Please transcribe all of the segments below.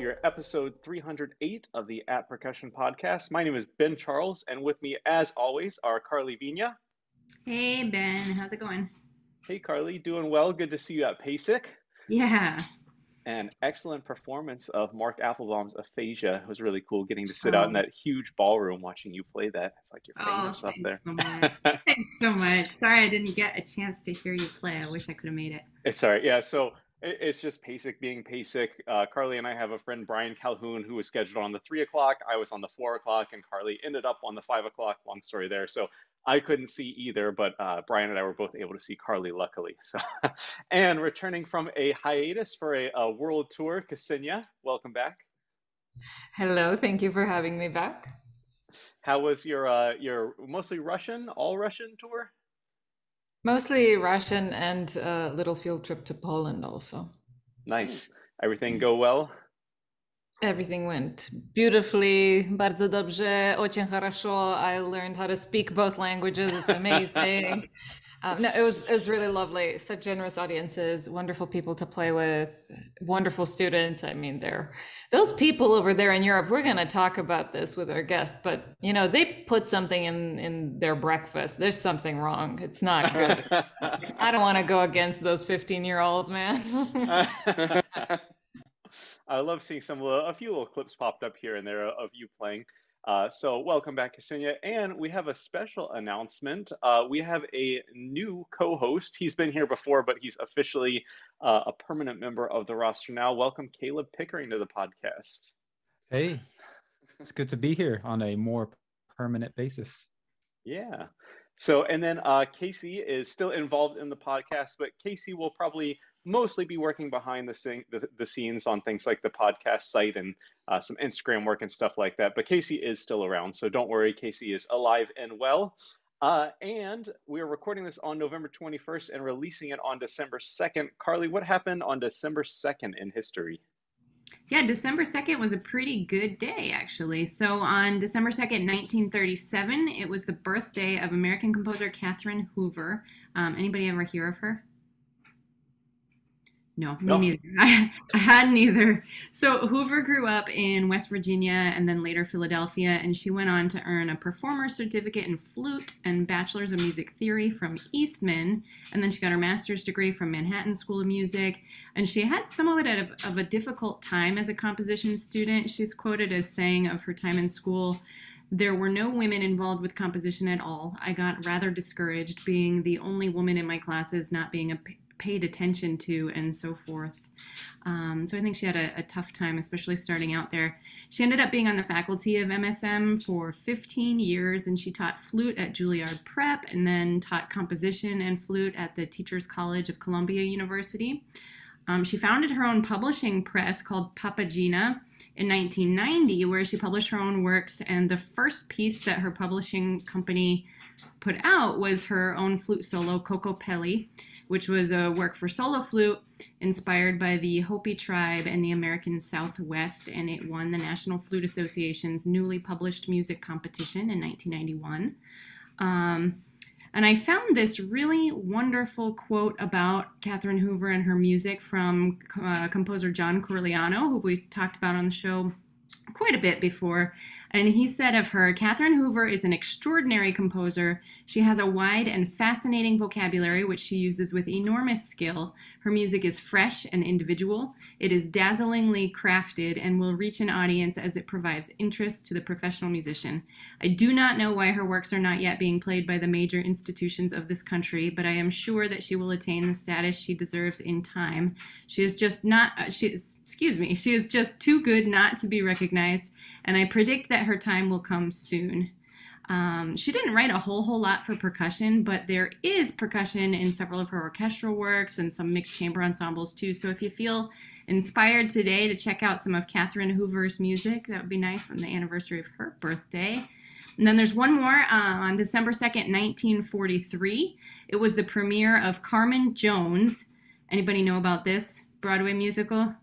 to your episode 308 of the At Percussion podcast. My name is Ben Charles, and with me, as always, are Karli Viña. Hey, Ben. How's it going? Hey, Karli. Doing well. Good to see you at PASIC. Yeah. And excellent performance of Mark Applebaum's Aphasia. It was really cool getting to sit oh. out in oh. that huge ballroom watching you play that. It's like you're oh, famous oh, up there. So much. thanks so much. Sorry I didn't get a chance to hear you play. I wish I could have made it. It's all right. Yeah. So it's just PASIC being PASIC. Uh, Karli and I have a friend, Brian Calhoun, who was scheduled on the three o'clock. I was on the four o'clock, and Karli ended up on the five o'clock. Long story there. So I couldn't see either, but uh, Brian and I were both able to see Karli, luckily. So, and returning from a hiatus for a, a world tour, Ksenija, welcome back. Hello, thank you for having me back. How was your uh, your mostly Russian, all Russian tour? Mostly Russian and a little field trip to Poland also. Nice. Everything go well? Everything went beautifully. Bardzo dobrze, очень хорошо. I learned how to speak both languages. It's amazing. Um, no, it was it was really lovely. Such generous audiences, wonderful people to play with, wonderful students. I mean, they're those people over there in Europe. We're going to talk about this with our guest, but you know, they put something in in their breakfast. There's something wrong. It's not good. I don't want to go against those 15 year olds, man. I love seeing some a few little clips popped up here and there of you playing. Uh, so welcome back, Ksenija. And we have a special announcement. Uh, we have a new co-host. He's been here before, but he's officially uh, a permanent member of the roster now. Welcome, Caleb Pickering, to the podcast. Hey, it's good to be here on a more permanent basis. Yeah. So, and then uh, Casey is still involved in the podcast, but Casey will probably mostly be working behind the, the, the scenes on things like the podcast site and uh, some Instagram work and stuff like that. But Casey is still around, so don't worry. Casey is alive and well. Uh, and we are recording this on November 21st and releasing it on December 2nd. Karli, what happened on December 2nd in history? Yeah, December 2nd was a pretty good day, actually. So on December 2nd, 1937, it was the birthday of American composer Katherine Hoover. Um, anybody ever hear of her? No, me neither. I, I had neither. So Hoover grew up in West Virginia and then later Philadelphia, and she went on to earn a performer certificate in flute and bachelor's of music theory from Eastman, and then she got her master's degree from Manhattan School of Music. And she had somewhat of, of a difficult time as a composition student. She's quoted as saying of her time in school. There were no women involved with composition at all. I got rather discouraged being the only woman in my classes, not being a paid attention to and so forth. Um, so I think she had a, a, tough time, especially starting out there. She ended up being on the faculty of MSM for 15 years, and she taught flute at Juilliard Prep and then taught composition and flute at the Teachers College of Columbia University. Um, she founded her own publishing press called Papagena in 1990, where she published her own works. And the first piece that her publishing company put out was her own flute solo, Kokopelli, which was a work for solo flute inspired by the Hopi tribe and the American Southwest, and it won the National Flute Association's newly published music competition in 1991. Um, and I found this really wonderful quote about Katherine Hoover and her music from uh, composer John Corigliano, who we talked about on the show quite a bit before. And he said of her, Katherine Hoover is an extraordinary composer. She has a wide and fascinating vocabulary, which she uses with enormous skill. Her music is fresh and individual. It is dazzlingly crafted and will reach an audience as it provides interest to the professional musician. I do not know why her works are not yet being played by the major institutions of this country, but I am sure that she will attain the status she deserves in time. She is just not, uh, she is, excuse me, she is just too good not to be recognized and I predict that her time will come soon. Um, she didn't write a whole whole lot for percussion, but there is percussion in several of her orchestral works and some mixed chamber ensembles too. So if you feel inspired today to check out some of Katherine Hoover's music, that would be nice on the anniversary of her birthday. And then there's one more uh, on December 2nd, 1943. It was the premiere of Carmen Jones. Anybody know about this Broadway musical?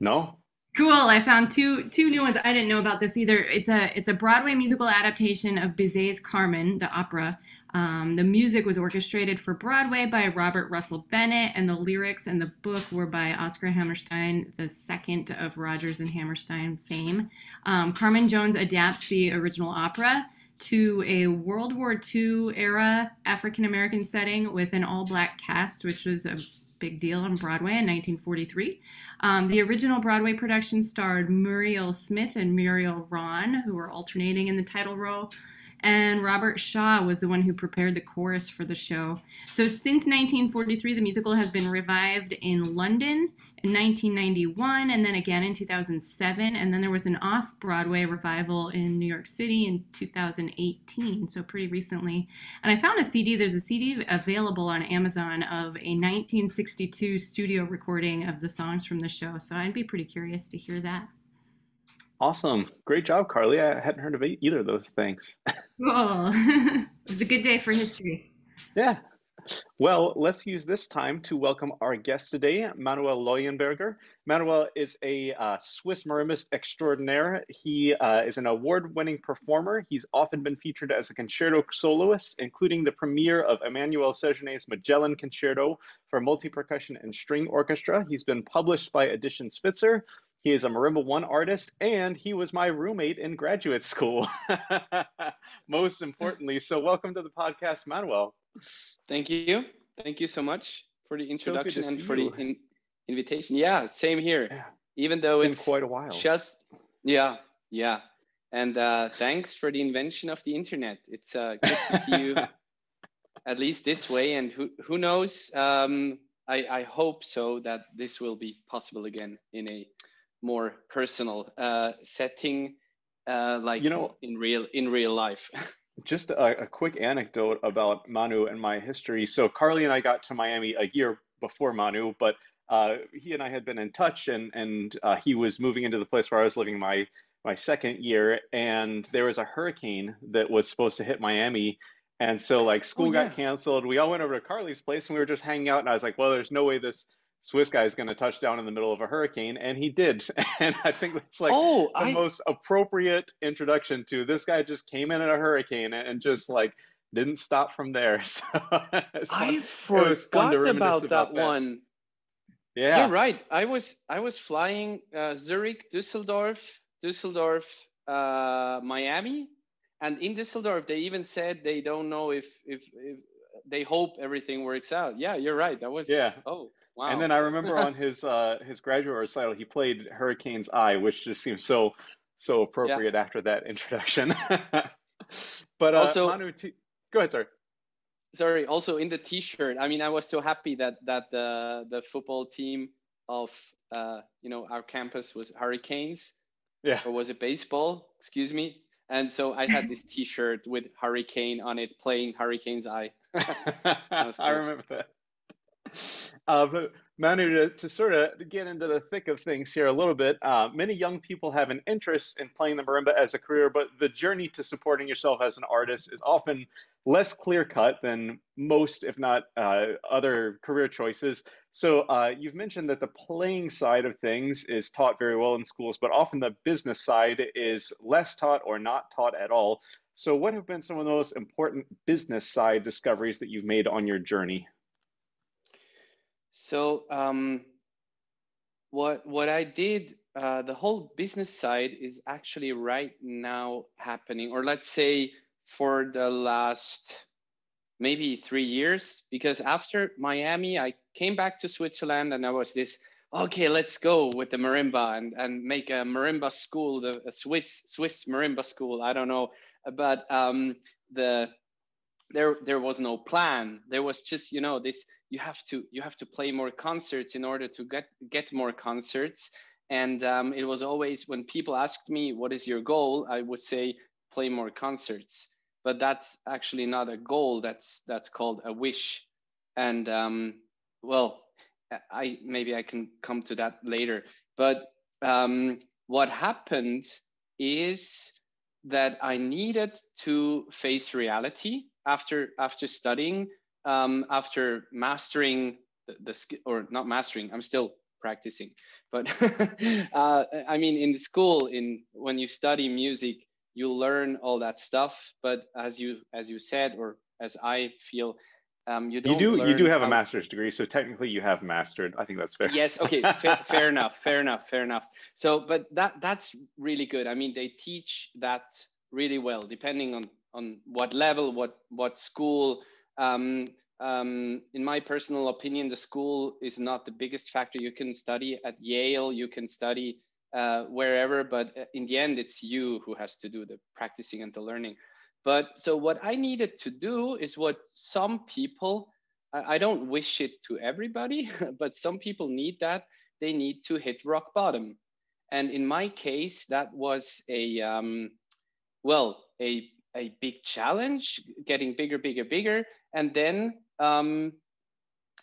No. Cool. I found two two new ones. I didn't know about this either. It's a it's a Broadway musical adaptation of Bizet's Carmen, the opera. Um, the music was orchestrated for Broadway by Robert Russell Bennett, and the lyrics and the book were by Oscar Hammerstein, the second of Rodgers and Hammerstein fame. Um, Carmen Jones adapts the original opera to a World War II era African American setting with an all black cast, which was a big deal on Broadway in 1943. Um, the original Broadway production starred Muriel Smith and Muriel Rahn, who were alternating in the title role. And Robert Shaw was the one who prepared the chorus for the show. So, since 1943, the musical has been revived in London in 1991 and then again in 2007 and then there was an off-broadway revival in new york city in 2018 so pretty recently and i found a cd there's a cd available on amazon of a 1962 studio recording of the songs from the show so i'd be pretty curious to hear that awesome great job karli i hadn't heard of either of those things cool it was a good day for history yeah well, let's use this time to welcome our guest today, Manuel Leuenberger. Manuel is a uh, Swiss marimbist extraordinaire. He uh, is an award winning performer. He's often been featured as a concerto soloist, including the premiere of Emmanuel Séjourné's Magellan Concerto for multi percussion and string orchestra. He's been published by Edition Svitzer. He is a Marimba One artist, and he was my roommate in graduate school. Most importantly, so welcome to the podcast, Manuel. Thank you. Thank you so much for the introduction so and for you. the in, invitation. Yeah, same here. Yeah. Even though it's, it's quite a while. Just yeah, yeah. And uh, thanks for the invention of the internet. It's uh, good to see you at least this way. And who who knows? Um, I I hope so that this will be possible again in a more personal uh, setting, uh, like you know in real in real life. just a, a, quick anecdote about Manu and my history. So Karli and I got to Miami a year before Manu, but uh, he and I had been in touch, and and uh, he was moving into the place where I was living my my second year, and there was a hurricane that was supposed to hit Miami. And so, like, school oh, yeah. got canceled. We all went over to Karli's place, and we were just hanging out. And I was like, "Well, there's no way this Swiss guy is going to touch down in the middle of a hurricane, and he did. And I think that's like oh, the I... most appropriate introduction to this guy. Just came in in a hurricane and just like didn't stop from there. So I forgot about, about, that, that one. Yeah, you're right. I was I was flying uh, Zurich, Düsseldorf, Düsseldorf, uh, Miami, and in Düsseldorf they even said they don't know if if, if they hope everything works out. Yeah, you're right. That was yeah. Oh, Wow. And then I remember on his uh, his graduate recital, he played Hurricane's Eye, which just seems so so appropriate yeah. after that introduction. but uh, also, Manu, T- go ahead, sir. Sorry. Also, in the T-shirt, I mean, I was so happy that that the the football team of uh, you know our campus was Hurricanes. Yeah. Or was it baseball? Excuse me. And so I had this T-shirt with Hurricane on it, playing Hurricane's Eye. I remember that. Uh, Manu, to, to, sort of get into the thick of things here a little bit, uh, many young people have an interest in playing the marimba as a career, but the journey to supporting yourself as an artist is often less clear cut than most, if not uh, other career choices. So uh, you've mentioned that the playing side of things is taught very well in schools, but often the business side is less taught or not taught at all. So, what have been some of the most important business side discoveries that you've made on your journey? So um, what what I did, uh, the whole business side is actually right now happening, or let's say for the last maybe three years, because after Miami, I came back to Switzerland and I was this, okay, let's go with the marimba and, and make a marimba school, the a Swiss Swiss marimba school. I don't know, but um, the there there was no plan. There was just you know this you have to you have to play more concerts in order to get get more concerts. And um, it was always when people asked me what is your goal? I would say play more concerts. But that's actually not a goal. That's that's called a wish. And um, well i maybe i can come to that later. But um, what happened is that i needed to face reality after after studying um, after mastering the, the skill or not mastering i'm still practicing. But uh, I mean, in school, in when you study music, you learn all that stuff. But as you as you said, or as I feel, um, you You do you do have a master's degree, so technically you have mastered. I think that's fair. yes okay fair, fair enough fair enough fair enough so but that that's really good i mean they teach that really well depending on on what level what what school um, um, in my personal opinion the school is not the biggest factor you can study at yale you can study uh, wherever but uh, in the end it's you who has to do the practicing and the learning but so what i needed to do is what some people I I don't wish it to everybody, but some people need that. They need to hit rock bottom. And in my case, that was a, um, well, a, a big challenge, getting bigger, bigger, bigger. And then um,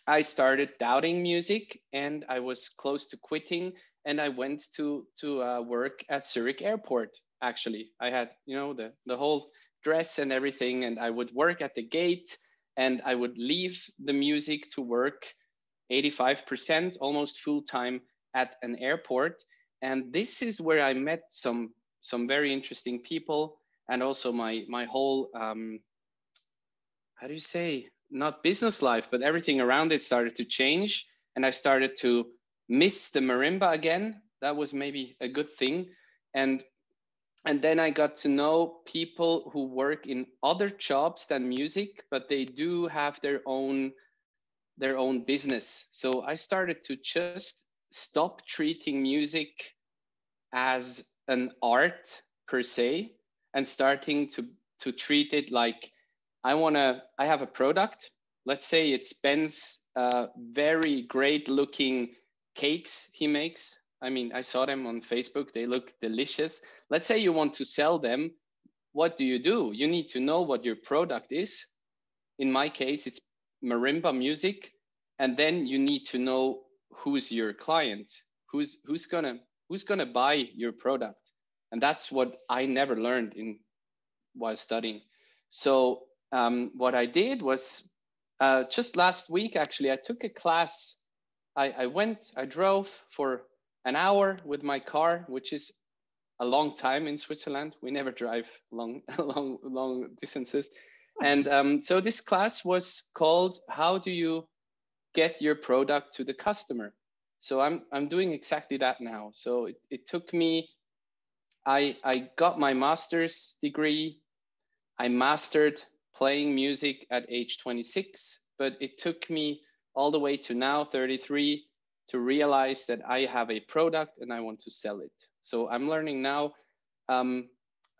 I started doubting music and I was close to quitting. And I went to, to uh, work at Zurich Airport, actually. I had, you know, the, the whole dress and everything. And I would work at the gate and I would leave the music to work 85% almost full time at an airport. And this is where I met some some very interesting people and also my my whole um, how do you say not business life but everything around it started to change and I started to miss the marimba again. That was maybe a good thing. And and then I got to know people who work in other jobs than music, but they do have their own their own business. So I started to just stop treating music as an art per se and starting to to treat it like I want to I have a product. Let's say it's Ben's uh, very great looking cakes he makes. I mean, I saw them on Facebook. They look delicious. Let's say you want to sell them. What do you do? You need to know what your product is. In my case, it's marimba music. And then you need to know who's your client, who's who's gonna who's gonna buy your product. And that's what I never learned in while studying. So um, what I did was uh, just last week, actually, I took a class. I, I went, I drove for an hour with my car, which is a long time in Switzerland. We never drive long, long, long distances. And um, so this class was called "How do you get your product to the customer?" So I'm I'm doing exactly that now. So it, it took me. I I got my master's degree. I mastered playing music at age 26, but it took me all the way to now 33 to realize that I have a product and I want to sell it. So I'm learning now. Um,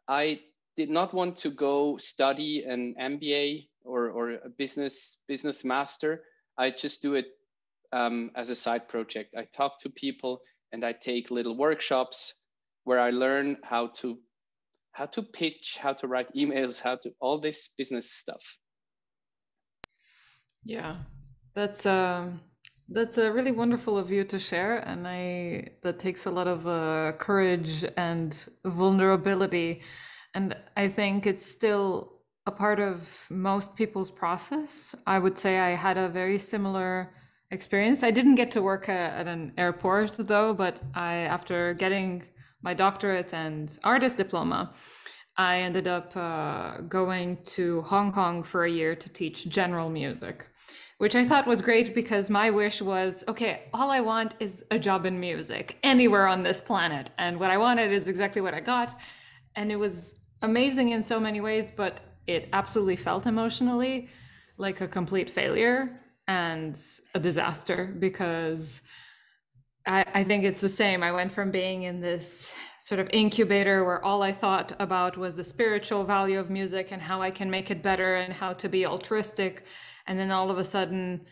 I did not want to go study an MBA or, or a business business master. I just do it um, as a side project. I talk to people and I take little workshops where I learn how to how to pitch, how to write emails, how to all this business stuff. Yeah, that's um that's uh, really wonderful of you to share, and I that takes a lot of uh, courage and vulnerability, and I think it's still a part of most people's process. I would say I had a very similar experience. I didn't get to work at, at an airport though, but I after getting my doctorate and artist diploma, I ended up uh, going to Hong Kong for a year to teach general music which I thought was great because my wish was okay, all I want is a job in music anywhere on this planet. And what I wanted is exactly what I got. And it was amazing in so many ways, but it absolutely felt emotionally like a complete failure and a disaster because I, I think it's the same. I went from being in this sort of incubator where all I thought about was the spiritual value of music and how I can make it better and how to be altruistic. And then all of a sudden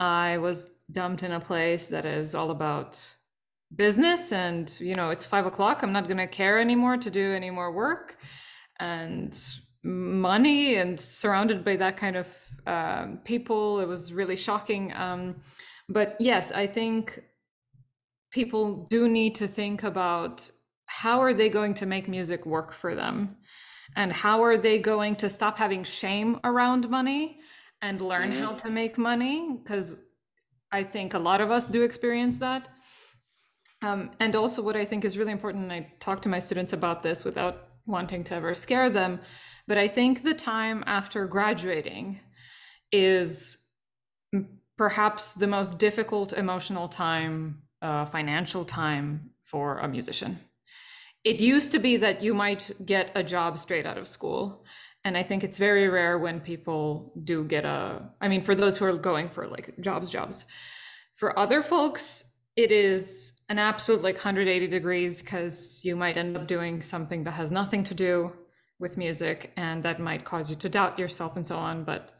i was dumped in a place that is all about business and you know it's five o'clock. I'm not going to care anymore to do any more work. And money and surrounded by that kind of um, people it was really shocking. Um, but yes i think people do need to think about how are they going to make music work for them and how are they going to stop having shame around money and learn Mhm. how to make money because I think a lot of us do experience that. Um, and also, what I think is really important, and I talk to my students about this without wanting to ever scare them, but I think the time after graduating is perhaps the most difficult emotional time, uh, financial time for a musician. It used to be that you might get a job straight out of school. And I think it's very rare when people do get a, I mean, for those who are going for like jobs, jobs. For other folks, it is an absolute like 180 degrees because you might end up doing something that has nothing to do with music and that might cause you to doubt yourself and so on. But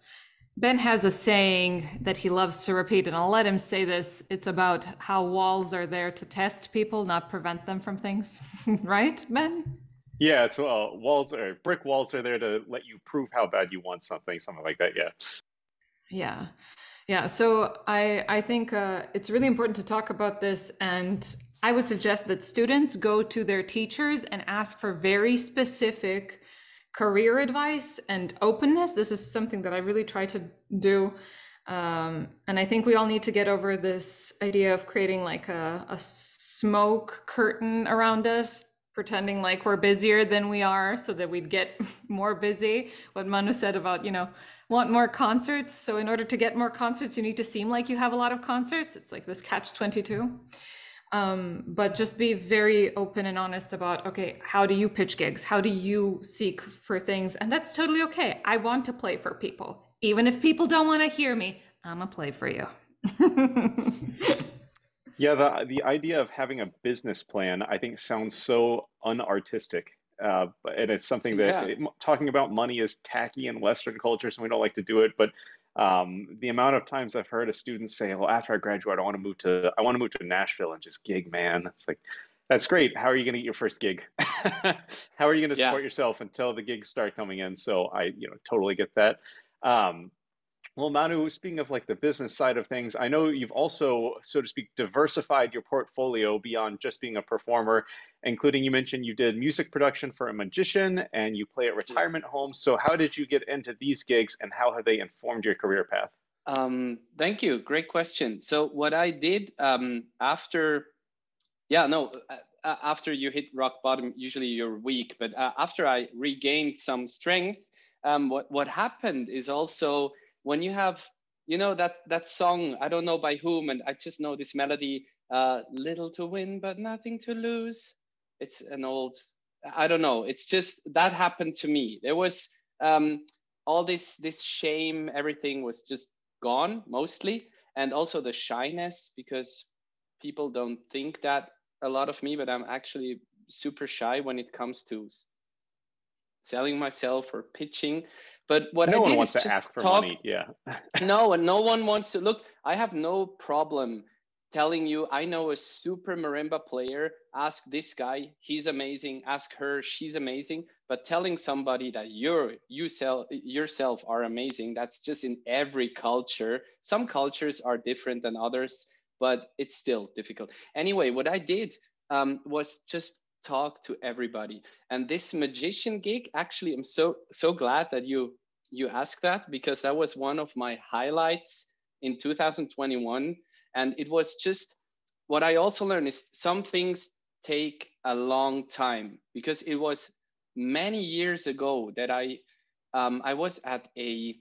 Ben has a saying that he loves to repeat, and I'll let him say this. It's about how walls are there to test people, not prevent them from things. right, Ben? Yeah, it's uh, walls or brick walls are there to let you prove how bad you want something, something like that. Yeah. Yeah. Yeah. So I I think uh, it's really important to talk about this, and I would suggest that students go to their teachers and ask for very specific career advice and openness. This is something that I really try to do. Um, and I think we all need to get over this idea of creating like a, a smoke curtain around us, pretending like we're busier than we are so that we'd get more busy. What Manu said about, you know, want more concerts. So in order to get more concerts, you need to seem like you have a lot of concerts. It's like this catch 22 um, but just be very open and honest about okay how do you pitch gigs? How do you seek for things? And that's totally okay. I want to play for people. Even if people don't want to hear me i'm gonna play for you. Yeah the, the idea of having a business plan i think sounds so unartistic uh, and it's something that yeah. it, talking about money is tacky in western cultures and we don't like to do it but um, the amount of times I've heard a student say, "Well, after I graduate, I want to move to I want to move to Nashville and just gig, man." It's like that's great. How are you going to get your first gig? How are you going to support yeah. yourself until the gigs start coming in? So I, you know, totally get that. Um, well, Manu, speaking of like the business side of things, I know you've also, so to speak, diversified your portfolio beyond just being a performer, including you mentioned you did music production for a magician and you play at retirement homes. So, how did you get into these gigs and how have they informed your career path? Um, thank you. Great question. So, what I did um, after, yeah, no, uh, uh after you hit rock bottom, usually you're weak, but uh, after I regained some strength, um, what, what happened is also when you have you know that that song i don't know by whom and i just know this melody uh, little to win but nothing to lose. It's an old i don't know. It's just that happened to me. There was um, all this this shame everything was just gone mostly and also the shyness because people don't think that a lot of me but i'm actually super shy when it comes to selling myself or pitching but what no I one wants to ask for talk, money. Yeah. no, and no one wants to look. I have no problem telling you I know a super marimba player. Ask this guy, he's amazing. Ask her, she's amazing. But telling somebody that you're you sell yourself are amazing, that's just in every culture. Some cultures are different than others, but it's still difficult. Anyway, what I did um, was just talk to everybody. And this magician gig, actually, I'm so so glad that you you asked that because that was one of my highlights in 2021 and it was just what i also learned is some things take a long time because it was many years ago that i um, i was at a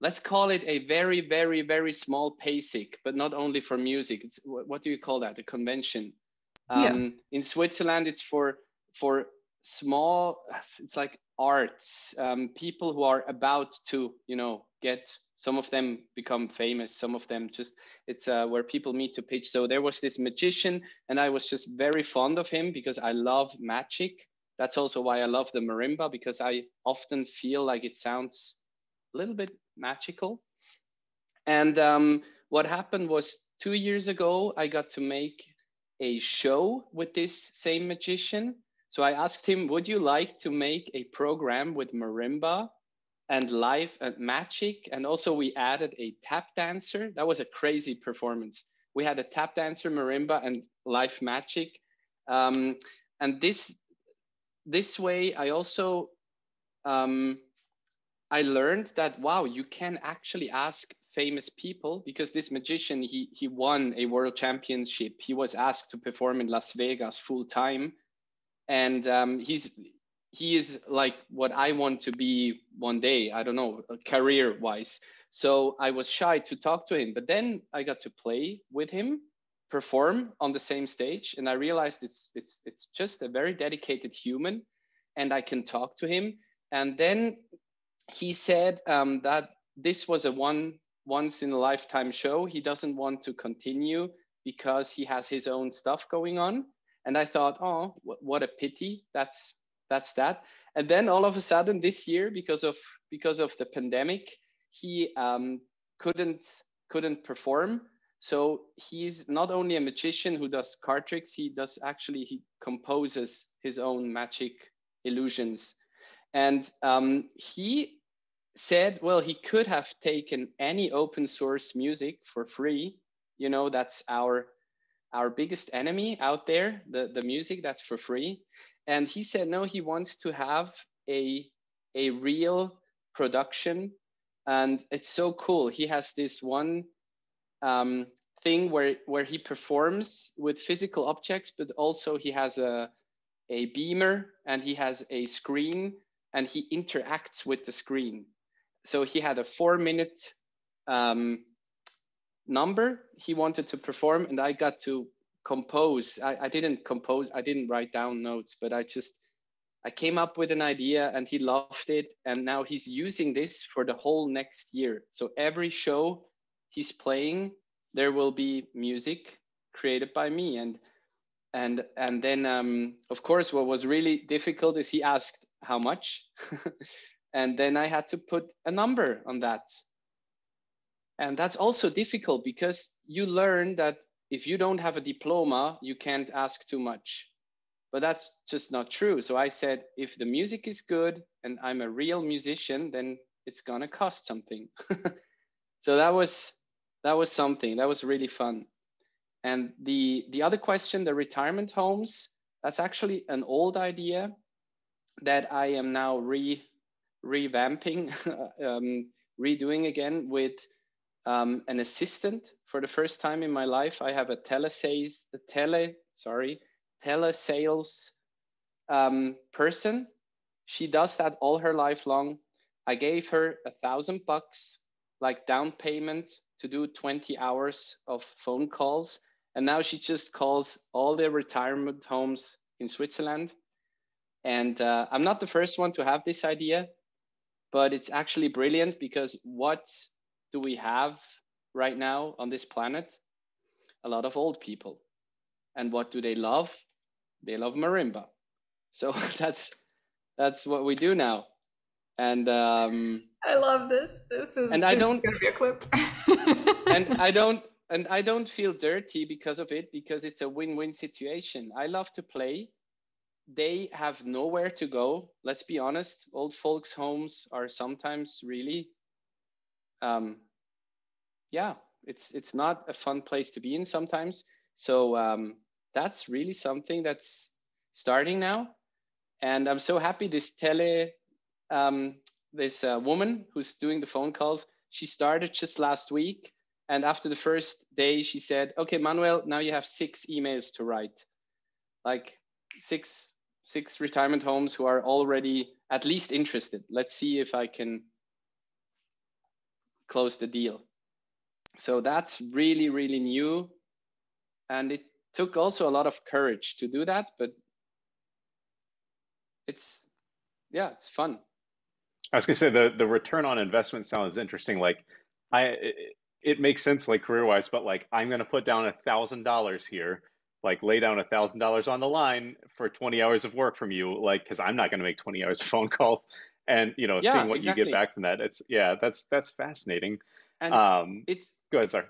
let's call it a very very very small PASIC but not only for music. It's what do you call that? A convention um, yeah. in switzerland it's for for small it's like arts um, people who are about to you know get some of them become famous some of them just it's uh, where people meet to pitch. So there was this magician and i was just very fond of him because i love magic. That's also why i love the marimba because i often feel like it sounds a little bit magical. And um, what happened was two years ago i got to make a show with this same magician so I asked him, would you like to make a program with marimba and live and magic? And also we added a tap dancer. That was a crazy performance. We had a tap dancer, marimba, and live magic. Um, and this this way, I also um, I learned that wow, you can actually ask famous people because this magician he he won a world championship. He was asked to perform in Las Vegas full time, and um, he's he is like what I want to be one day. I don't know, career wise. So I was shy to talk to him, but then I got to play with him, perform on the same stage, and I realized it's it's it's just a very dedicated human, and I can talk to him. And then he said um, that this was a one once in a lifetime show. He doesn't want to continue because he has his own stuff going on. And I thought, oh, what a pity. That's that's that. And then all of a sudden this year, because of because of the pandemic, he um, couldn't couldn't perform. So he's not only a magician who does card tricks, he does actually he composes his own magic illusions. And um, he said, well, he could have taken any open source music for free. You know, that's our our biggest enemy out there, the, the music that's for free. And he said, no, he wants to have a, a real production. And it's so cool. He has this one um, thing where, where he performs with physical objects, but also he has a, a beamer and he has a screen and he interacts with the screen so he had a four minute um, number he wanted to perform and i got to compose. I, I didn't compose i didn't write down notes but i just i came up with an idea and he loved it and now he's using this for the whole next year. So every show he's playing there will be music created by me. And and and then um, of course what was really difficult is he asked how much and then i had to put a number on that. And that's also difficult because you learn that if you don't have a diploma you can't ask too much. But that's just not true. So i said if the music is good and i'm a real musician then it's to cost something. So that was that was something. That was really fun. And the the other question the retirement homes that's actually an old idea that i am now re revamping, um, redoing again with um, an assistant for the first time in my life. I have a telesales, a tele, sorry, telesales um, person. She does that all her life long. I gave her a thousand bucks, like down payment, to do 20 hours of phone calls. And now she just calls all the retirement homes in Switzerland. And uh, I'm not the first one to have this idea but it's actually brilliant because what do we have right now on this planet? A lot of old people. And what do they love? They love marimba. So that's that's what we do now. And um, I love this. This is and I don't gonna be a clip. and I don't and I don't feel dirty because of it because it's a win-win situation. I love to play they have nowhere to go. Let's be honest, old folks' homes are sometimes really, um, yeah, it's it's not a fun place to be in sometimes. So um, that's really something that's starting now, and I'm so happy. This tele, um, this uh, woman who's doing the phone calls, she started just last week, and after the first day, she said, "Okay, Manuel, now you have six emails to write." Like six six retirement homes who are already at least interested. Let's see if I can close the deal. So that's really, really new. And it took also a lot of courage to do that, but it's, yeah, it's fun. I was gonna say the the return on investment sounds interesting. Like I, it, it makes sense like career wise, but like I'm gonna put down a thousand dollars here like lay down a thousand dollars on the line for 20 hours of work from you like because i'm not going to make 20 hours of phone calls and you know yeah, seeing what exactly. you get back from that. It's yeah that's that's fascinating. And um it's go ahead sorry.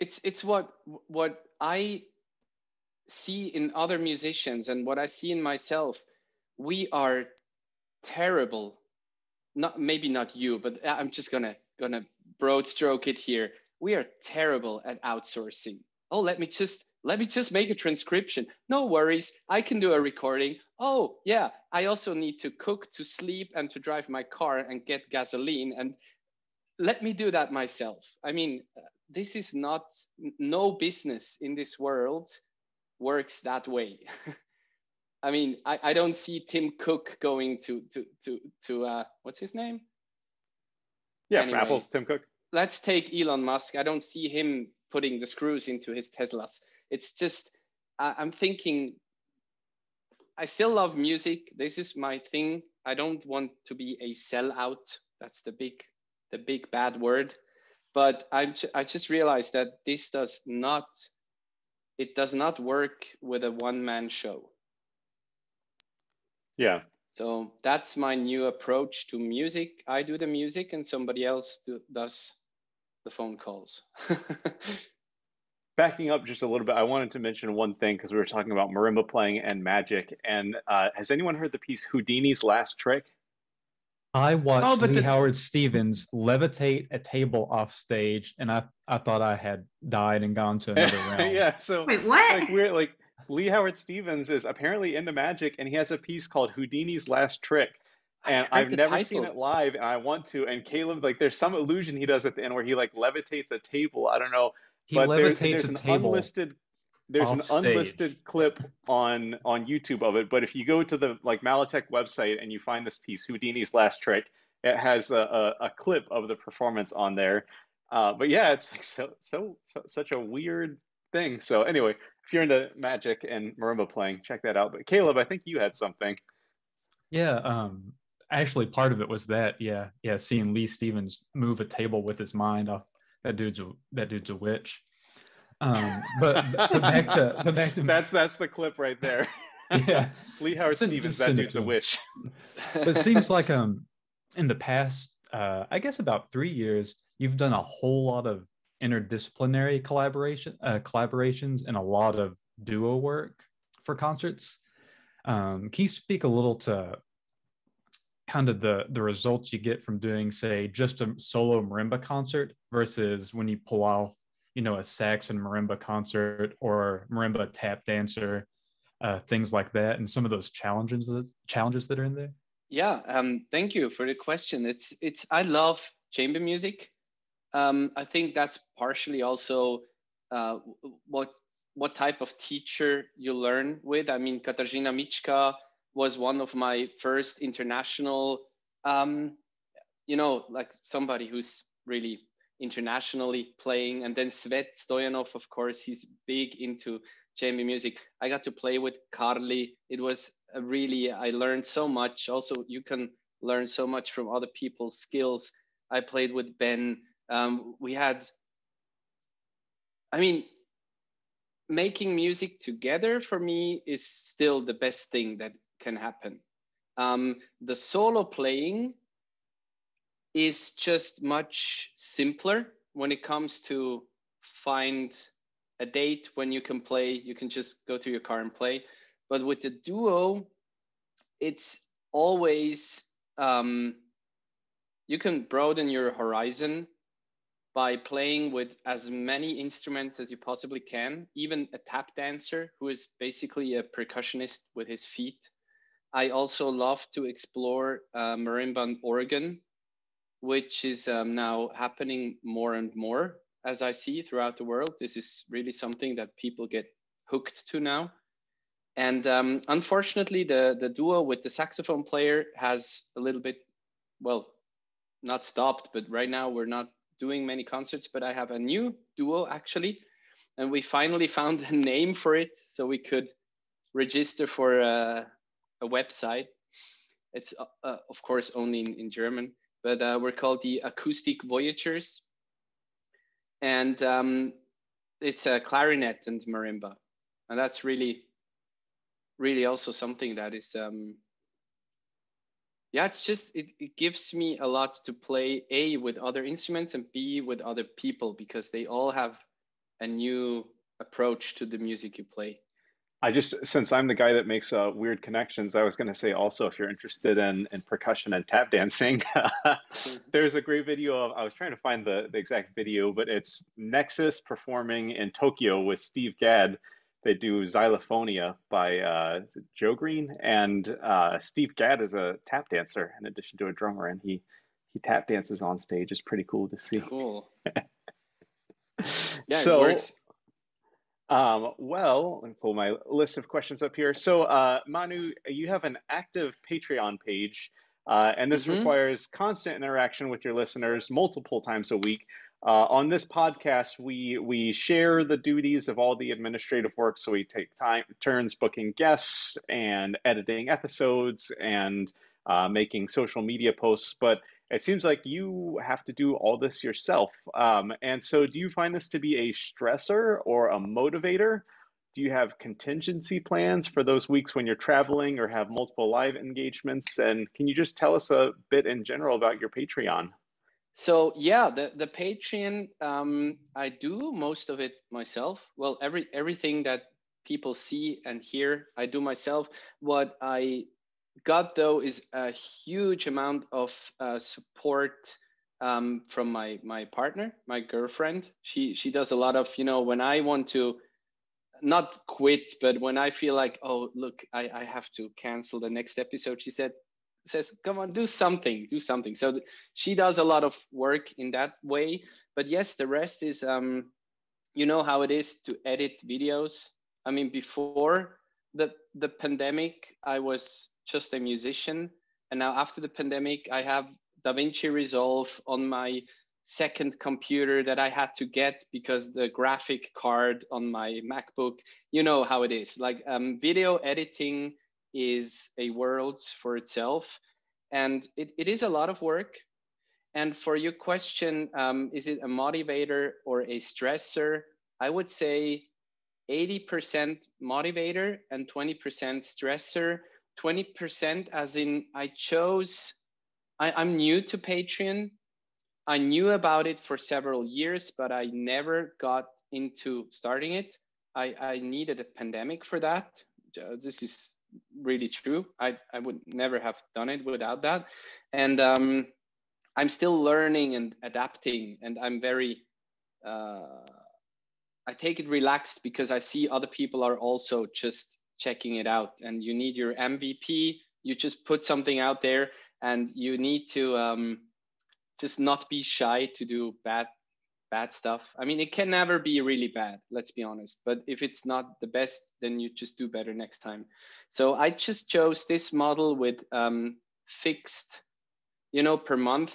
It's it's what what i see in other musicians and what i see in myself we are terrible not maybe not you but i'm just gonna gonna broad stroke it here. We are terrible at outsourcing. Oh let me just let me just make a transcription. No worries, I can do a recording. Oh, yeah, I also need to cook, to sleep, and to drive my car and get gasoline. And let me do that myself. I mean, this is not no business in this world works that way. I mean, I, I don't see Tim Cook going to to to to uh, what's his name? Yeah, anyway, Apple, Tim Cook. Let's take Elon Musk. I don't see him putting the screws into his Teslas. It's just I, I'm thinking. I still love music. This is my thing. I don't want to be a sellout. That's the big the big bad word. But I'm. I just realized that this does not it does not work with a one man show. Yeah. So that's my new approach to music. I do the music and somebody else do, does the phone calls. Backing up just a little bit, I wanted to mention one thing because we were talking about marimba playing and magic. And uh, has anyone heard the piece Houdini's Last Trick? I watched oh, Leigh the... Howard Stevens levitate a table off stage, and I, I thought I had died and gone to another realm. yeah. So wait, what? Like we're like Leigh Howard Stevens is apparently into magic, and he has a piece called Houdini's Last Trick. And I've never title. seen it live, and I want to. And Caleb, like, there's some illusion he does at the end where he like levitates a table. I don't know, he but levitates there's, there's a an table. Unlisted, there's an stage. unlisted clip on on YouTube of it. But if you go to the like Malletech website and you find this piece, Houdini's Last Trick, it has a, a, a clip of the performance on there. Uh, but yeah, it's like so, so so such a weird thing. So anyway, if you're into magic and marimba playing, check that out. But Caleb, I think you had something. Yeah, um, actually, part of it was that. Yeah, yeah, seeing Leigh Stevens move a table with his mind. Off, that dude's a, that dude's a witch. Um, but, but back to but back to that's that's the clip right there. yeah, Leigh Howard send, Stevens, that dude's a witch. but it seems like um in the past, uh, I guess about three years, you've done a whole lot of interdisciplinary collaboration uh, collaborations and a lot of duo work for concerts. Um, can you speak a little to kind of the the results you get from doing, say, just a solo marimba concert versus when you pull off, you know, a sax and marimba concert or marimba tap dancer, uh, things like that, and some of those challenges challenges that are in there? Yeah, um, thank you for the question. It's it's I love chamber music. Um, I think that's partially also uh, what what type of teacher you learn with. I mean, Katarzyna Mycka was one of my first international, um, you know, like somebody who's really internationally playing. And then Svet Stoyanov, of course, he's big into chamber music. I got to play with Karli. It was really, I learned so much. Also, you can learn so much from other people's skills. I played with Ben. Um, we had, I mean, making music together for me is still the best thing that can happen. Um, the solo playing is just much simpler when it comes to find a date when you can play. You can just go to your car and play. But with the duo, it's always um, you can broaden your horizon by playing with as many instruments as you possibly can, even a tap dancer who is basically a percussionist with his feet. I also love to explore uh, marimba organ, which is um, now happening more and more as I see throughout the world. This is really something that people get hooked to now. And um, unfortunately, the, the duo with the saxophone player has a little bit, well, not stopped, but right now we're not doing many concerts. But I have a new duo actually, and we finally found a name for it so we could register for a, a website. It's, uh, uh, of course, only in, in German, but uh, we're called the Acoustic Voyagers. And um, it's a clarinet and marimba. And that's really really also something that is um yeah it's just it, it gives me a lot to play a with other instruments and b with other people because they all have a new approach to the music you play I just, since I'm the guy that makes uh, weird connections, I was going to say also, if you're interested in, in percussion and tap dancing, mm-hmm. there's a great video of, I was trying to find the, the exact video, but it's Nexus performing in Tokyo with Steve Gadd they do Xylophonia by uh, Joe Green, and uh, Steve Gadd is a tap dancer in addition to a drummer, and he he tap dances on stage. It's pretty cool to see. Cool. yeah, so, it works. Um, well, let me pull my list of questions up here. So, uh, Manu, you have an active Patreon page, uh, and this Mhm. requires constant interaction with your listeners multiple times a week. Uh, on this podcast, we we share the duties of all the administrative work. So we take time turns booking guests and editing episodes and uh, making social media posts. But it seems like you have to do all this yourself. Um, and so, do you find this to be a stressor or a motivator? Do you have contingency plans for those weeks when you're traveling or have multiple live engagements? And can you just tell us a bit in general about your Patreon? So yeah, the the Patreon, um, I do most of it myself. Well, every everything that people see and hear, I do myself. What I got though is a huge amount of uh, support um, from my my partner, my girlfriend. She she does a lot of you know when I want to not quit, but when I feel like oh look, I I have to cancel the next episode, she said says come on do something do something. So th- she does a lot of work in that way. But yes the rest is um you know how it is to edit videos. I mean before the the pandemic i was just a musician. And now after the pandemic i have davinci resolve on my second computer that i had to get because the graphic card on my macbook you know how it is. Like um, video editing is a world for itself. And it, it is a lot of work. And for your question um, is it a motivator or a stressor? I would say 80% motivator and 20% stressor 20% as in i chose I, i'm new to patreon i knew about it for several years but i never got into starting it i, I needed a pandemic for that Uh, this is really true. I, I would never have done it without that. And um, I'm still learning and adapting, and I'm very, uh, I take it relaxed because I see other people are also just checking it out. And you need your MVP, you just put something out there, and you need to um, just not be shy to do bad bad stuff. I mean, it can never be really bad, let's be honest. But if it's not the best, then you just do better next time. So I just chose this model with um, fixed, you know, per month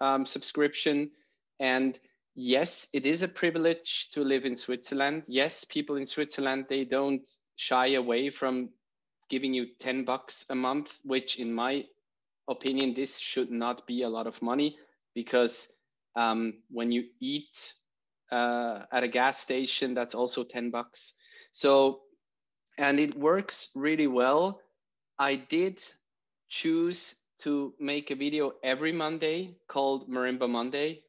um, subscription. And yes, it is a privilege to live in Switzerland. Yes, people in Switzerland, they don't shy away from giving you 10 bucks a month, which in my opinion, this should not be a lot of money because um, when you eat uh, at a gas station, that's also 10 bucks. So, and it works really well. I did choose to make a video every Monday called Marimba Monday.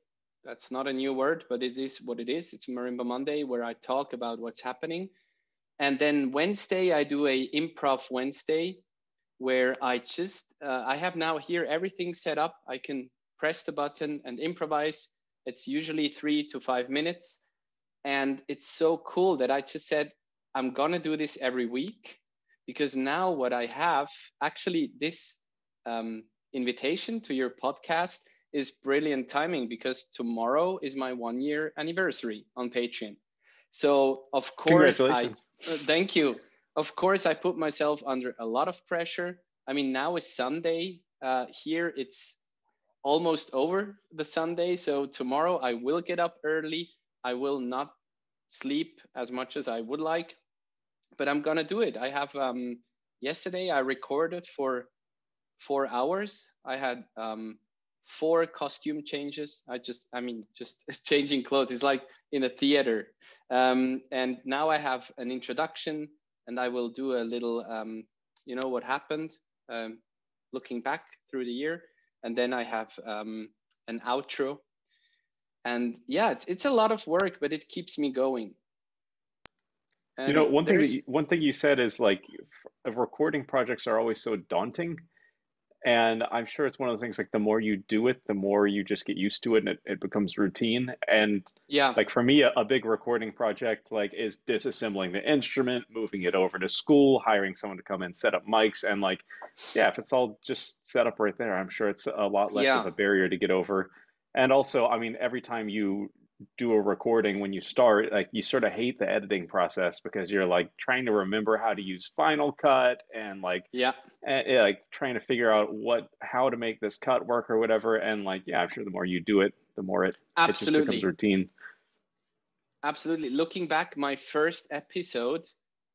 That's not a new word, but it is what it is. It's Marimba Monday where I talk about what's happening. And then Wednesday, I do a improv Wednesday where I just, uh, I have now here everything set up. I can press the button and improvise. It's usually three to five minutes. And it's so cool that I just said, I'm going to do this every week because now what I have actually, this um, invitation to your podcast is brilliant timing because tomorrow is my one year anniversary on Patreon. So, of course, I uh, thank you. Of course, I put myself under a lot of pressure. I mean, now is Sunday. Uh, here it's almost over the Sunday. So tomorrow I will get up early. I will not sleep as much as I would like, but I'm gonna do it. I have um, yesterday I recorded for four hours. I had um, four costume changes. I just, I mean, just changing clothes. It's like in a theater. Um, and now I have an introduction, and I will do a little, um, you know, what happened, um, looking back through the year and then I have um, an outro. And yeah, it's it's a lot of work, but it keeps me going. And you know, one thing that you, one thing you said is like recording projects are always so daunting, and I'm sure it's one of those things like the more you do it, the more you just get used to it and it, it becomes routine. And yeah, like for me, a, a big recording project like is disassembling the instrument, moving it over to school, hiring someone to come and set up mics, and like, yeah, if it's all just set up right there, I'm sure it's a lot less Yeah. of a barrier to get over. And also, I mean, every time you do a recording when you start, like you sort of hate the editing process because you're like trying to remember how to use Final Cut and like yeah, and, yeah, like trying to figure out what how to make this cut work or whatever. And like, yeah, I'm sure the more you do it, the more it, it just becomes routine. Absolutely. Looking back, my first episode,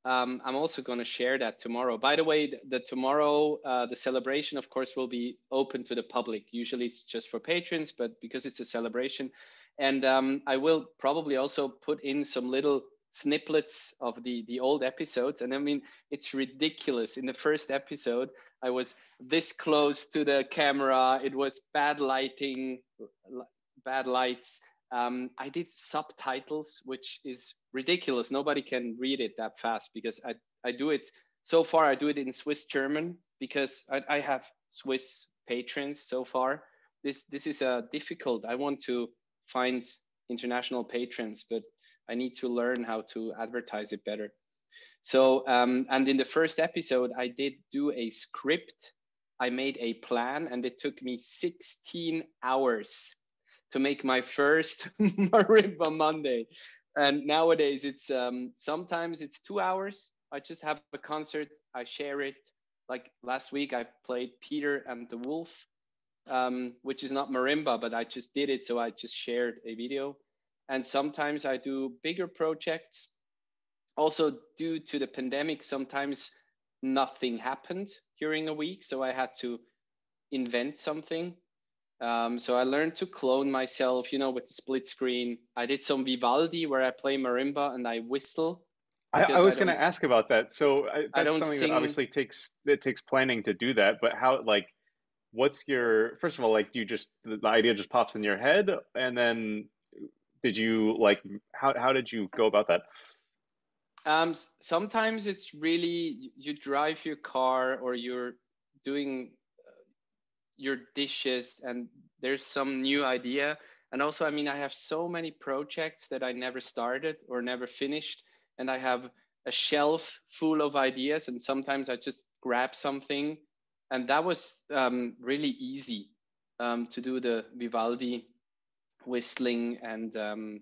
um, I'm also going to share that tomorrow. By the way, the, the tomorrow, uh, the celebration, of course, will be open to the public. Usually it's just for patrons, but because it's a celebration, and um, I will probably also put in some little snippets of the the old episodes. And I mean, it's ridiculous. In the first episode, I was this close to the camera. It was bad lighting, bad lights um, I did subtitles, which is ridiculous. Nobody can read it that fast because I, I do it so far. I do it in Swiss German because I, I have Swiss patrons so far. This this is uh, difficult. I want to find international patrons, but I need to learn how to advertise it better. So um, and in the first episode, I did do a script. I made a plan, and it took me 16 hours to make my first Marimba Monday. And nowadays it's um, sometimes it's two hours. I just have a concert, I share it. Like last week, I played Peter and the Wolf, um, which is not marimba, but I just did it, so I just shared a video. And sometimes I do bigger projects. Also, due to the pandemic, sometimes nothing happened during a week, so I had to invent something. Um, so I learned to clone myself, you know, with the split screen. I did some Vivaldi where I play marimba and I whistle. I, I was going to ask about that. So I, I that's don't something sing- that obviously takes it takes planning to do that. But how like what's your first of all like do you just the idea just pops in your head and then did you like how how did you go about that? Um, sometimes it's really you drive your car or you're doing uh, your dishes and there's some new idea. And also, I mean, I have so many projects that I never started or never finished, and I have a shelf full of ideas. And sometimes I just grab something, and that was um, really easy um, to do the Vivaldi whistling and um,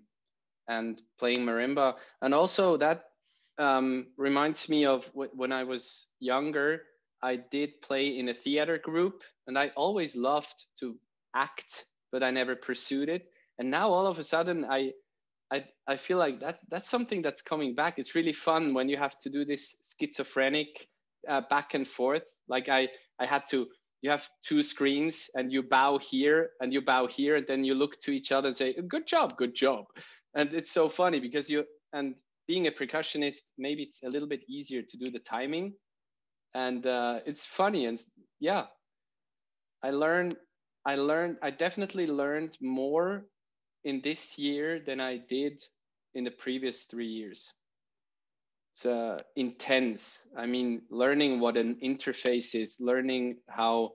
and playing marimba. And also that um, reminds me of wh- when I was younger. I did play in a theater group, and I always loved to act, but I never pursued it. And now all of a sudden, I I, I feel like that that's something that's coming back. It's really fun when you have to do this schizophrenic uh, back and forth. Like I I had to. You have two screens, and you bow here, and you bow here, and then you look to each other and say, "Good job, good job." And it's so funny because you and being a percussionist, maybe it's a little bit easier to do the timing, and uh, it's funny and yeah. I learned, I learned, I definitely learned more in this year than I did in the previous three years. It's uh, intense. I mean, learning what an interface is, learning how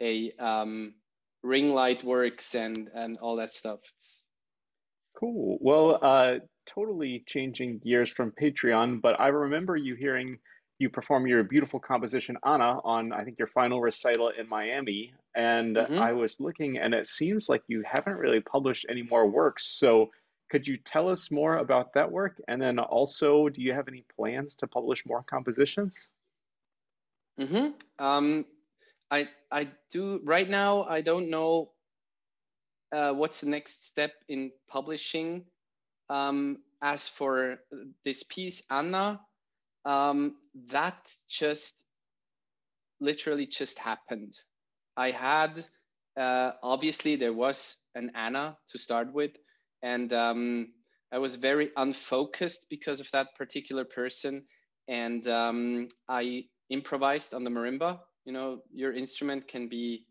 a um, ring light works, and and all that stuff. It's, Cool. Well, uh, totally changing gears from Patreon, but I remember you hearing you perform your beautiful composition Anna on I think your final recital in Miami, and Mhm. I was looking, and it seems like you haven't really published any more works. So could you tell us more about that work? And then also, do you have any plans to publish more compositions? hmm Um, I I do right now. I don't know uh, what's the next step in publishing. Um, as for this piece, Anna, um, that just literally just happened. I had uh, obviously there was an Anna to start with, and um, I was very unfocused because of that particular person, and um, I improvised on the marimba. You know, your instrument can be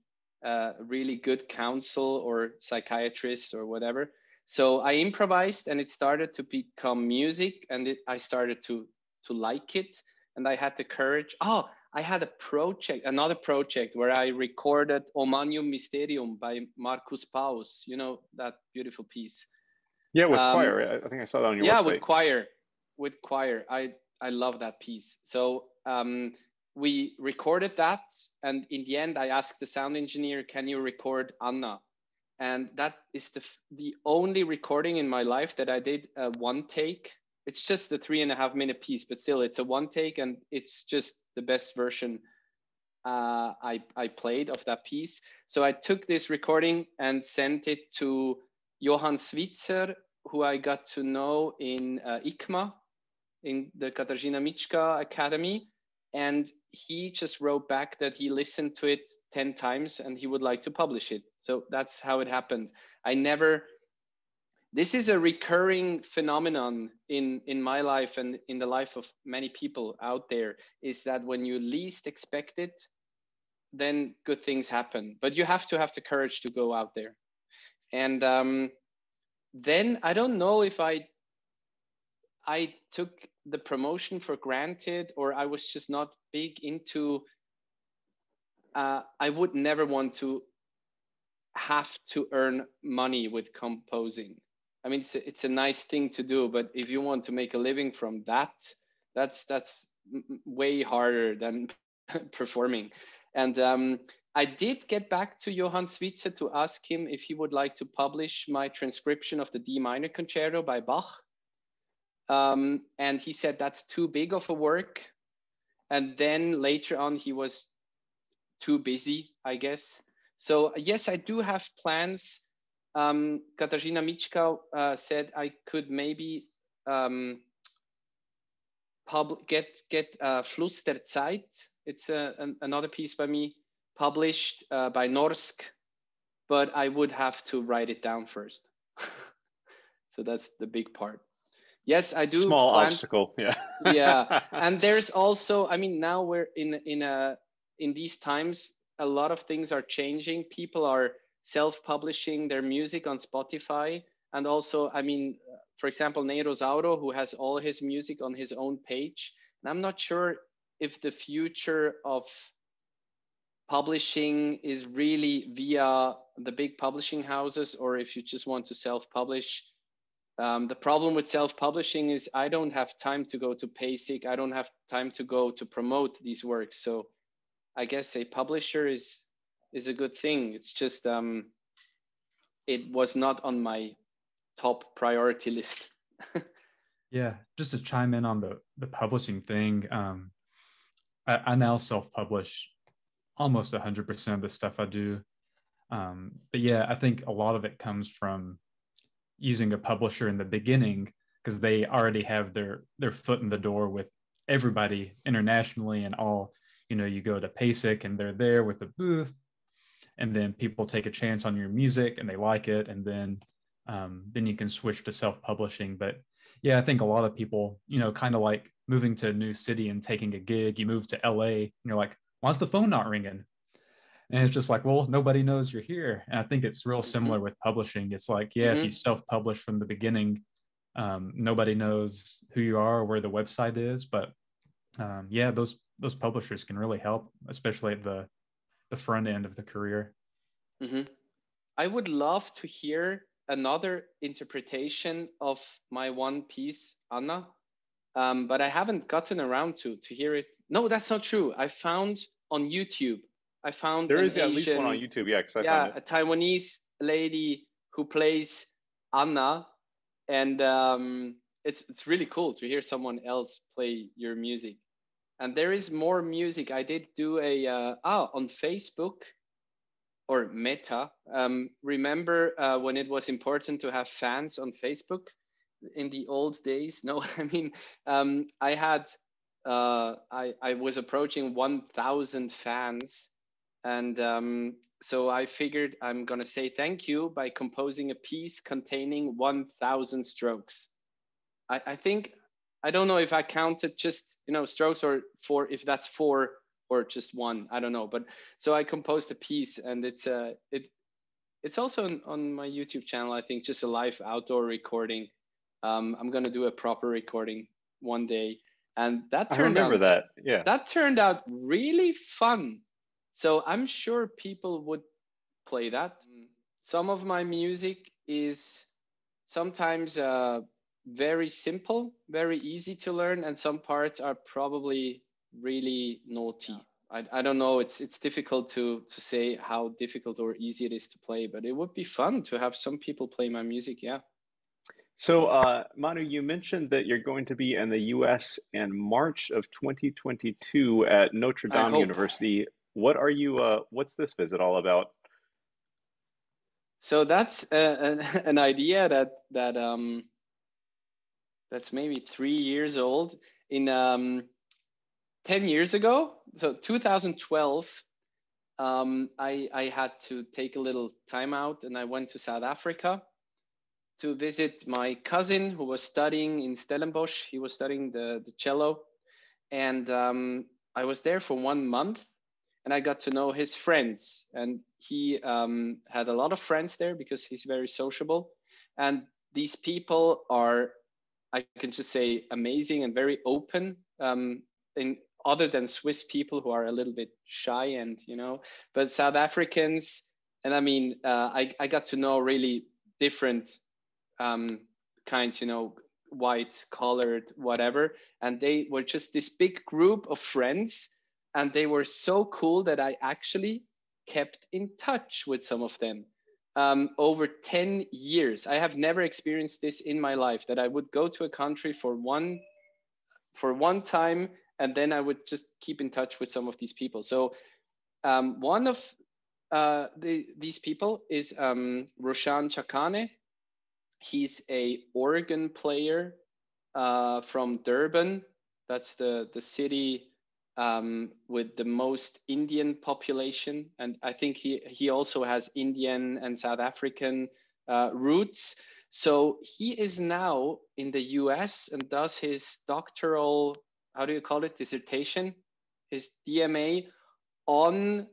uh, really good counsel or psychiatrist or whatever. So I improvised, and it started to become music, and it, I started to to like it, and I had the courage. Oh, I had a project, another project where I recorded O Magnum Mysterium by Marcus Paus. You know that beautiful piece. Yeah, with um, choir. I think I saw that on your yeah, website. with choir. With choir. I I love that piece. So um, we recorded that, and in the end, I asked the sound engineer, "Can you record Anna?" And that is the the only recording in my life that I did a one take. It's just a three and a half minute piece, but still, it's a one take, and it's just the best version uh, I, I played of that piece. So I took this recording and sent it to Johan Svitzer, who I got to know in uh, ICMA, in the Katarzyna Mycka Academy. And he just wrote back that he listened to it 10 times and he would like to publish it. So that's how it happened. I never this is a recurring phenomenon in in my life and in the life of many people out there is that when you least expect it then good things happen but you have to have the courage to go out there and um, then i don't know if i i took the promotion for granted or i was just not big into uh, i would never want to have to earn money with composing I mean, it's a, it's a nice thing to do, but if you want to make a living from that, that's that's way harder than performing. And um, I did get back to Johan Svitzer to ask him if he would like to publish my transcription of the D minor concerto by Bach. Um, and he said that's too big of a work. And then later on, he was too busy, I guess. So yes, I do have plans um, Katarzyna Mycka uh, said I could maybe um, get get uh, Fluss der Zeit. It's a, an, another piece by me published uh, by Norsk, but I would have to write it down first. so that's the big part. Yes, I do. Small plan- obstacle, yeah. yeah, and there's also, I mean, now we're in in a in these times, a lot of things are changing. People are self-publishing their music on Spotify. And also, I mean, for example, Ney Rosauro, who has all his music on his own page. And I'm not sure if the future of publishing is really via the big publishing houses or if you just want to self-publish. Um, the problem with self-publishing is I don't have time to go to PASIC. I don't have time to go to promote these works. So I guess a publisher is is a good thing. It's just um, it was not on my top priority list. yeah, just to chime in on the the publishing thing, um, I, I now self-publish almost 100% of the stuff I do. Um, but yeah, I think a lot of it comes from using a publisher in the beginning because they already have their their foot in the door with everybody internationally and all you know you go to PASIC and they're there with a booth and then people take a chance on your music and they like it and then um, then you can switch to self-publishing but yeah i think a lot of people you know kind of like moving to a new city and taking a gig you move to la and you're like why's the phone not ringing and it's just like well nobody knows you're here and i think it's real similar mm-hmm. with publishing it's like yeah mm-hmm. if you self-publish from the beginning um, nobody knows who you are or where the website is but um, yeah those those publishers can really help especially at the the front end of the career. Mm-hmm. I would love to hear another interpretation of my one piece, Anna, um, but I haven't gotten around to to hear it. No, that's not true. I found on YouTube. I found there is Asian, at least one on YouTube. Yeah, because I yeah, a Taiwanese lady who plays Anna, and um, it's it's really cool to hear someone else play your music and there is more music. I did do a uh, ah on Facebook or Meta. Um, remember uh, when it was important to have fans on Facebook in the old days? No, I mean um, I had uh, I I was approaching 1,000 fans, and um, so I figured I'm gonna say thank you by composing a piece containing 1,000 strokes. I, I think I don't know if I counted just you know strokes or four if that's four or just one. I don't know. But so I composed a piece and it's uh it it's also on, on my YouTube channel. I think just a live outdoor recording. Um, I'm gonna do a proper recording one day. And that I turned remember out that. Yeah. that turned out really fun. So I'm sure people would play that. Some of my music is sometimes uh, very simple, very easy to learn, and some parts are probably really naughty. I, I don't know. It's it's difficult to to say how difficult or easy it is to play, but it would be fun to have some people play my music. Yeah. So, uh, Manu, you mentioned that you're going to be in the U.S. in March of 2022 at Notre Dame. University. What are you? Uh, what's this visit all about? So that's uh, an, an idea that that um that's maybe three years old. In um, ten years ago, so 2012, um, I I had to take a little time out and I went to South Africa to visit my cousin who was studying in Stellenbosch. He was studying the the cello, and um, I was there for one month and I got to know his friends. And he um, had a lot of friends there because he's very sociable. And these people are, I can just say, amazing and very open. Um, in other than Swiss people who are a little bit shy and you know, but South Africans, and I mean, uh, I I got to know really different um, kinds, you know, white, colored, whatever, and they were just this big group of friends and they were so cool that I actually kept in touch with some of them um, over 10 years. I have never experienced this in my life that I would go to a country for one for one time and then I would just keep in touch with some of these people. So um, one of uh, the, these people is um, Roshan Chakane. He's a organ player uh, from Durban. That's the the city um, with the most Indian population, and I think he he also has Indian and South African uh, roots. So he is now in the U.S. and does his doctoral, how do you call it, dissertation, his DMA on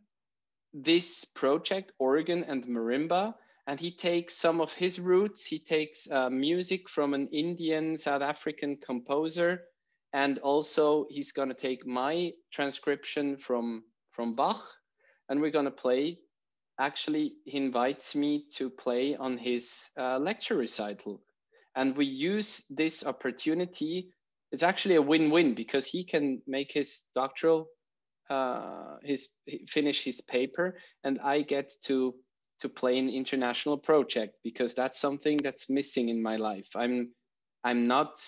this project, organ and marimba. And he takes some of his roots. He takes uh, music from an Indian South African composer. And also he's going to take my transcription from from bach. And we're going to play actually he invites me to play on his uh, lecture recital. And we use this opportunity. It's actually a win-win because he can make his doctoral uh, his finish his paper and i get to to play an international project because that's something that's missing in my life i'm i'm not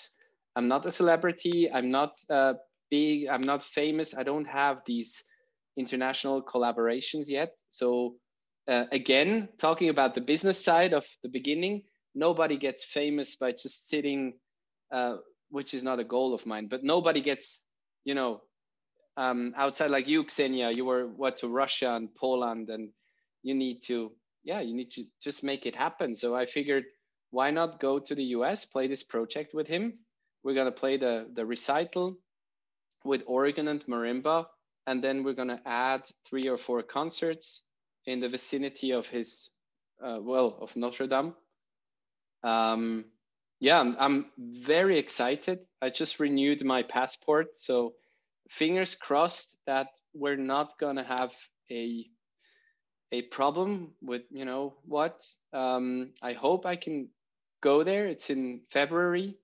I'm not a celebrity. I'm not uh, big. I'm not famous. I don't have these international collaborations yet. So uh, again, talking about the business side of the beginning, nobody gets famous by just sitting, uh, which is not a goal of mine. But nobody gets, you know, um, outside like you, Ksenija. You were what to Russia and Poland, and you need to, yeah, you need to just make it happen. So I figured, why not go to the US, play this project with him, we're going to play the, the recital with organ and marimba, and then we're going to add three or four concerts in the vicinity of his, uh, well, of Notre Dame. Um, yeah, I'm, I'm very excited. I just renewed my passport, so fingers crossed that we're not going to have a a problem with you know what. Um, I hope I can go there. It's in February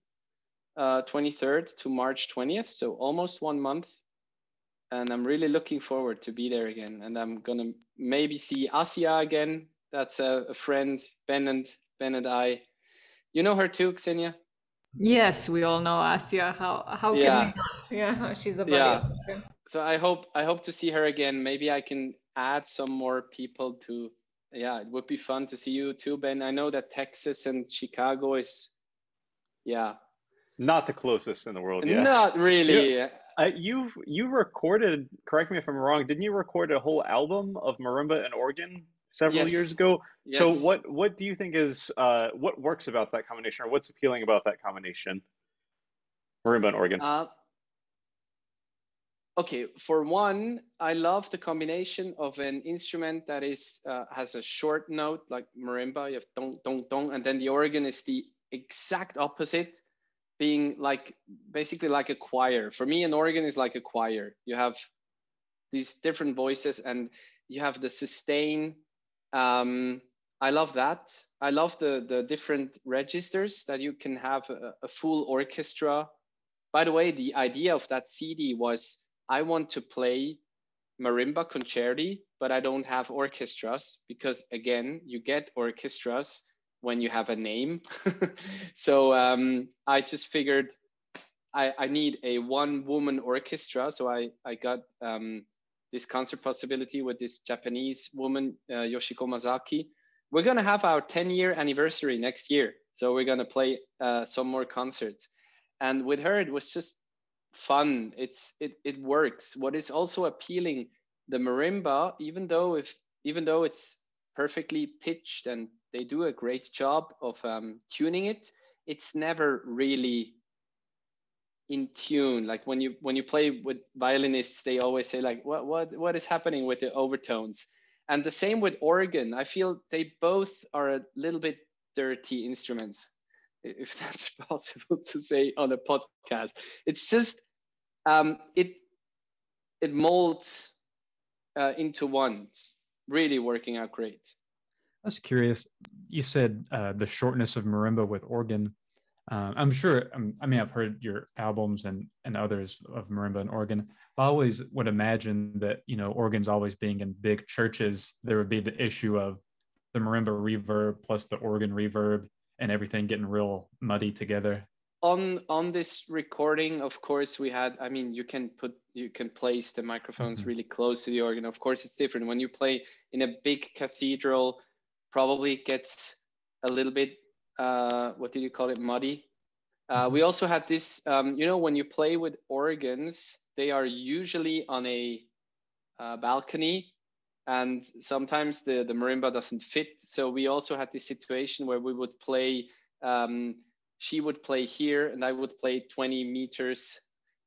uh, 23rd to March 20th, so almost one month. And I'm really looking forward to be there again. And I'm gonna maybe see Asia again. That's a, a friend, Ben and Ben and I. You know her too, Ksenija. Yes, we all know Asia. How how can Yeah. we not? Yeah, she's a buddy. Yeah. So I hope I hope to see her again. Maybe I can add some more people to. Yeah, it would be fun to see you too, Ben. I know that Texas and Chicago is, yeah, Not the closest in the world. Yeah. not really. you, uh, you you recorded. Correct me if I'm wrong. Didn't you record a whole album of marimba and organ several years ago Yes. So what what do you think is uh, what works about that combination, or what's appealing about that combination? Marimba and organ. Uh, okay, for one, I love the combination of an instrument that is uh, has a short note like marimba, you have dong dong dong, and then the organ is the exact opposite. being like basically like a choir. For me, an organ is like a choir. You have these different voices and you have the sustain. Um, I love that. I love the the different registers that you can have a, a full orchestra. By the way, the idea of that CD was I want to play marimba concerti, but I don't have orchestras because again, you get orchestras when you have a name. so um, I just figured I, I need a one woman orchestra. So I, I got um, this concert possibility with this Japanese woman, uh, Yoshiko Masaki. We're going to have our 10 year anniversary next year. So we're going to play uh, some more concerts. And with her, it was just fun. It's it, it works. What is also appealing, the marimba, even though if even though it's perfectly pitched and they do a great job of um, tuning it. It's never really in tune. Like when you when you play with violinists, they always say like, "What what what is happening with the overtones?" And the same with organ. I feel they both are a little bit dirty instruments, if that's possible to say on a podcast. It's just um, it it molds uh, into one. Really working out great. I was curious. You said uh, the shortness of marimba with organ. Uh, I'm sure. Um, I mean, I've heard your albums and and others of marimba and organ. I always would imagine that you know organs always being in big churches, there would be the issue of the marimba reverb plus the organ reverb and everything getting real muddy together. On on this recording, of course, we had. I mean, you can put you can place the microphones mm-hmm. really close to the organ. Of course, it's different when you play in a big cathedral probably gets a little bit uh, what did you call it muddy uh, we mm-hmm. also had this um, you know when you play with organs they are usually on a uh, balcony and sometimes the, the marimba doesn't fit so we also had this situation where we would play um, she would play here and i would play 20 meters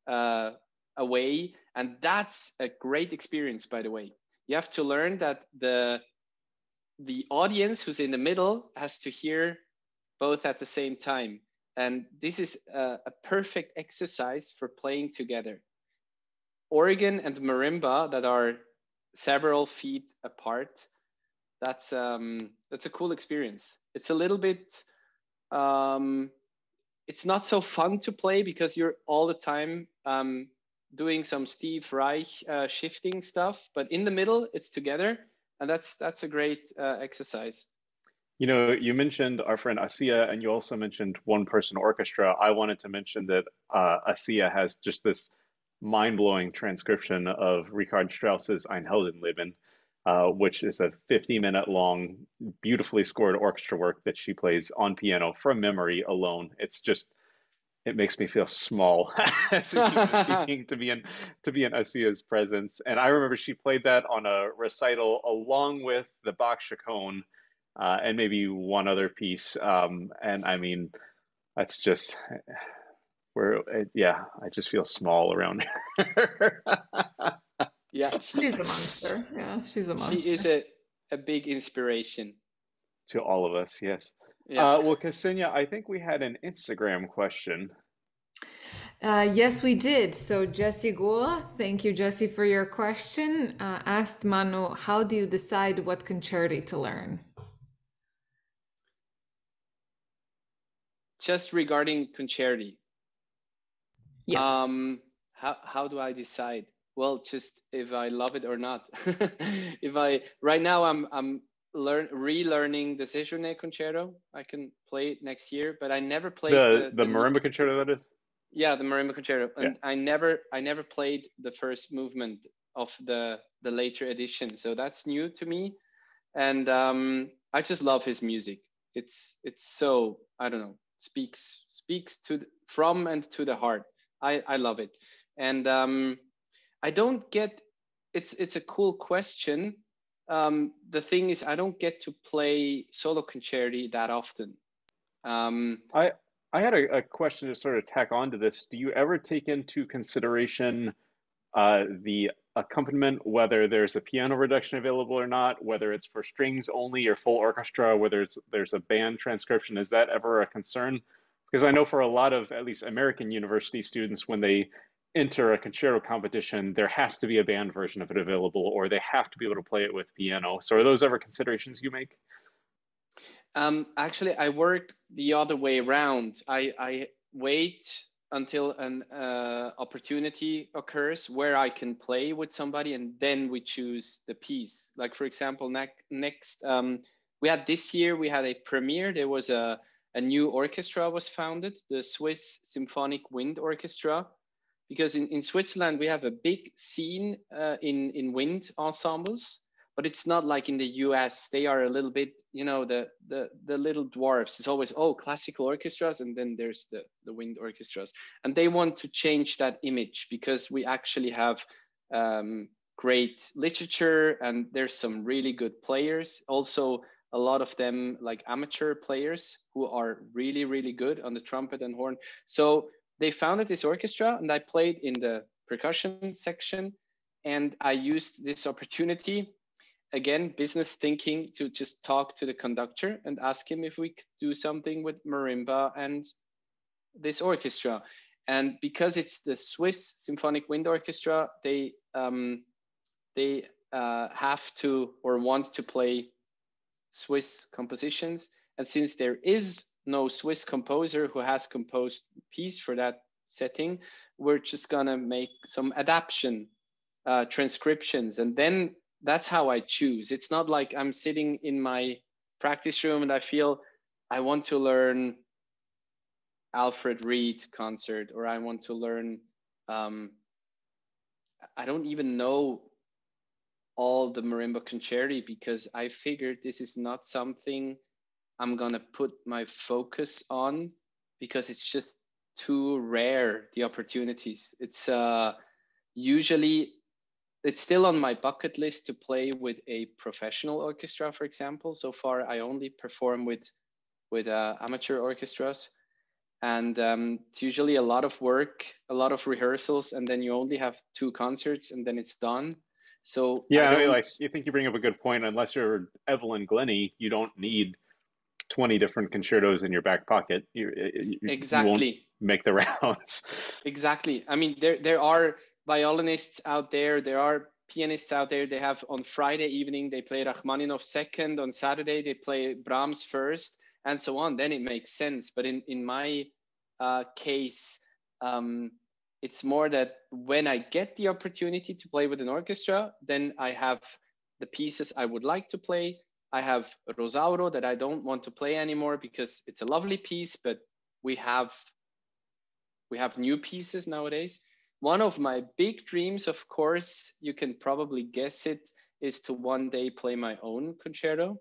uh, away and that's a great experience by the way you have to learn that the the audience who's in the middle has to hear both at the same time. And this is a, a perfect exercise for playing together. Organ and marimba that are several feet apart. That's um, that's a cool experience. It's a little bit um, it's not so fun to play because you're all the time um, doing some Steve Reich uh, shifting stuff, but in the middle, it's together and that's that's a great uh, exercise. You know, you mentioned our friend Asia, and you also mentioned one person orchestra. I wanted to mention that uh, has just this mind blowing transcription of Richard Strauss's Ein Heldenleben, uh, which is a 50 minute long, beautifully scored orchestra work that she plays on piano from memory alone. It's just it makes me feel small being to be in to be in Asia's presence. And I remember she played that on a recital along with the Bach Chaconne uh, and maybe one other piece. Um, and I mean, that's just where, yeah, I just feel small around her. yeah, she's a monster. Yeah, she's a monster. She is a, a big inspiration to all of us. Yes. Yeah. Uh, well, Ksenija, I think we had an Instagram question. Uh, yes, we did. So Jesse Guo, thank you, Jesse, for your question. Uh, asked Manu, how do you decide what concerti to learn? Just regarding concerti. Yeah. Um, how how do I decide? Well, just if I love it or not. if I right now I'm I'm learn relearning the Séjourné concerto. I can play it next year, but I never played the the, the, the marimba concerto. That is. Yeah, the marimba concerto, and yeah. I never I never played the first movement of the the later edition, so that's new to me, and um, I just love his music. It's it's so I don't know speaks speaks to the, from and to the heart. I I love it, and um, I don't get. It's it's a cool question um, the thing is, I don't get to play solo concerti that often. Um, I I had a, a, question to sort of tack on to this. Do you ever take into consideration uh, the accompaniment, whether there's a piano reduction available or not, whether it's for strings only or full orchestra, whether there's a band transcription? Is that ever a concern? Because I know for a lot of at least American university students, when they enter a concerto competition, there has to be a band version of it available, or they have to be able to play it with piano. So, are those ever considerations you make? Um, actually, I work the other way around. I, I wait until an uh, opportunity occurs where I can play with somebody, and then we choose the piece. Like for example, ne- next um, we had this year we had a premiere. There was a a new orchestra was founded, the Swiss Symphonic Wind Orchestra, because in, in Switzerland we have a big scene uh, in in wind ensembles but it's not like in the US. They are a little bit, you know, the the the little dwarfs. It's always oh classical orchestras, and then there's the the wind orchestras, and they want to change that image because we actually have um, great literature, and there's some really good players. Also, a lot of them like amateur players who are really really good on the trumpet and horn. So they founded this orchestra, and I played in the percussion section, and I used this opportunity again business thinking to just talk to the conductor and ask him if we could do something with marimba and this orchestra and because it's the swiss symphonic wind orchestra they um, they uh, have to or want to play swiss compositions and since there is no swiss composer who has composed piece for that setting we're just gonna make some adaptation uh, transcriptions and then that's how I choose. It's not like I'm sitting in my practice room and I feel I want to learn Alfred Reed concert or I want to learn. Um, I don't even know all the marimba concerti because I figured this is not something I'm gonna put my focus on because it's just too rare the opportunities. It's uh, usually it's still on my bucket list to play with a professional orchestra, for example. So far, I only perform with with uh, amateur orchestras, and um, it's usually a lot of work, a lot of rehearsals, and then you only have two concerts, and then it's done. So yeah, I, I mean, like you think you bring up a good point. Unless you're Evelyn Glennie, you don't need 20 different concertos in your back pocket. You, you exactly you make the rounds. Exactly. I mean, there there are violinists out there. There are pianists out there. They have on Friday evening they play Rachmaninoff second. On Saturday they play Brahms first, and so on. Then it makes sense. But in in my uh, case, um, it's more that when I get the opportunity to play with an orchestra, then I have the pieces I would like to play. I have Rosauro that I don't want to play anymore because it's a lovely piece, but we have we have new pieces nowadays one of my big dreams, of course, you can probably guess it, is to one day play my own concerto.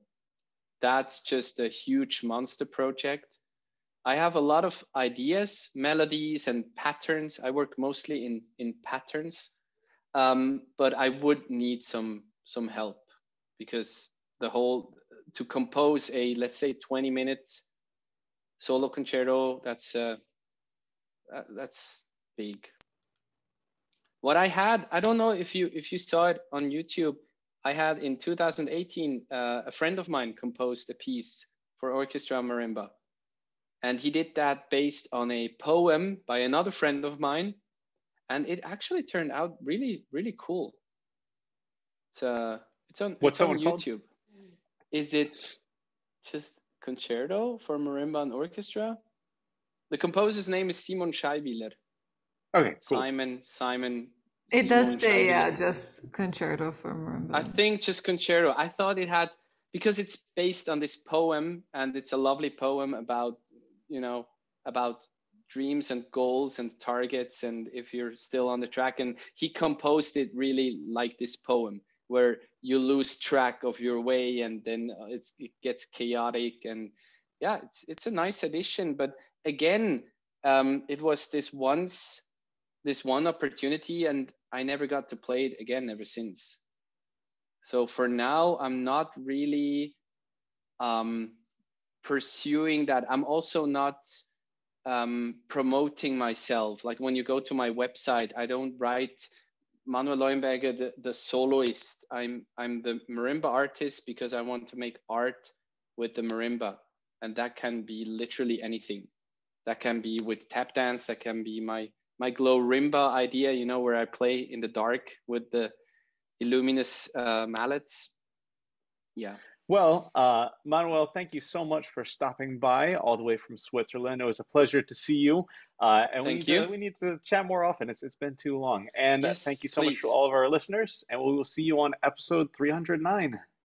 That's just a huge monster project. I have a lot of ideas, melodies, and patterns. I work mostly in in patterns, um, but I would need some some help because the whole to compose a let's say 20 minutes solo concerto that's uh, that's big what I had, I don't know if you if you saw it on YouTube. I had in 2018 uh, a friend of mine composed a piece for orchestra marimba, and he did that based on a poem by another friend of mine, and it actually turned out really really cool. It's uh it's on what's it's on YouTube. Is it just concerto for marimba and orchestra? The composer's name is Simon Scheibiller. Okay, cool. Simon, Simon. It Simon does say, yeah, just concerto for marimba. I think just concerto. I thought it had because it's based on this poem and it's a lovely poem about, you know, about dreams and goals and targets and if you're still on the track. And he composed it really like this poem where you lose track of your way and then it's it gets chaotic. And yeah it's it's a nice addition. But again um, it was this once this one opportunity and I never got to play it again ever since. So for now, I'm not really um, pursuing that. I'm also not um, promoting myself. Like when you go to my website, I don't write Manuel Leuenberger, the, the soloist. I'm I'm the marimba artist because I want to make art with the marimba, and that can be literally anything. that can be with tap dance that can be my my glow rimba idea you know where i play in the dark with the illuminous uh, mallets yeah well, uh, Manuel, thank you so much for stopping by all the way from Switzerland. It was a pleasure to see you. Uh, and we Thank need, you. To, we need to chat more often. It's, it's been too long. And Yes, thank you so much to all of our listeners. And we will see you on episode 309.